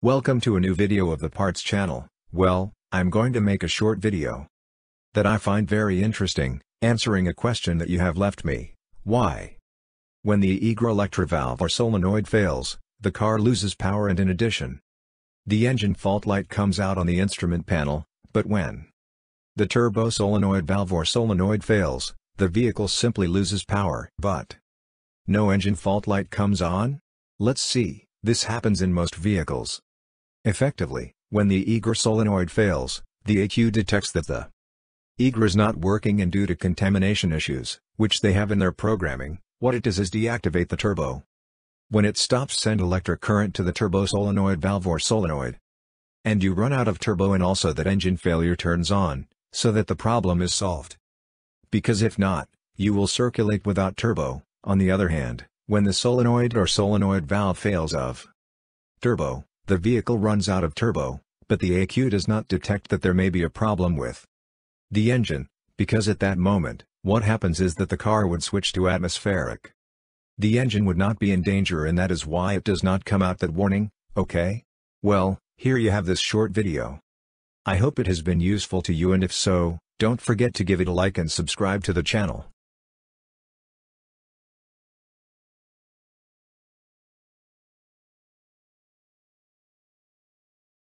Welcome to a new video of the Parts channel. Well, I'm going to make a short video that I find very interesting, answering a question that you have left me. Why? When the electrovalve or solenoid fails, the car loses power and in addition, the engine fault light comes out on the instrument panel, but when the turbo solenoid valve or solenoid fails, the vehicle simply loses power. But no engine fault light comes on? Let's see, this happens in most vehicles. Effectively, when the EGR solenoid fails, the ECU detects that the EGR is not working and due to contamination issues, which they have in their programming, what it does is deactivate the turbo. When it stops send electric current to the turbo solenoid valve or solenoid, and you run out of turbo and also that engine failure turns on, so that the problem is solved. Because if not, you will circulate without turbo, on the other hand, when the solenoid or solenoid valve fails of turbo, the vehicle runs out of turbo, but the ECU does not detect that there may be a problem with the engine, because at that moment, what happens is that the car would switch to atmospheric. The engine would not be in danger and that is why it does not come out that warning, okay? Well, here you have this short video. I hope it has been useful to you and if so, don't forget to give it a like and subscribe to the channel.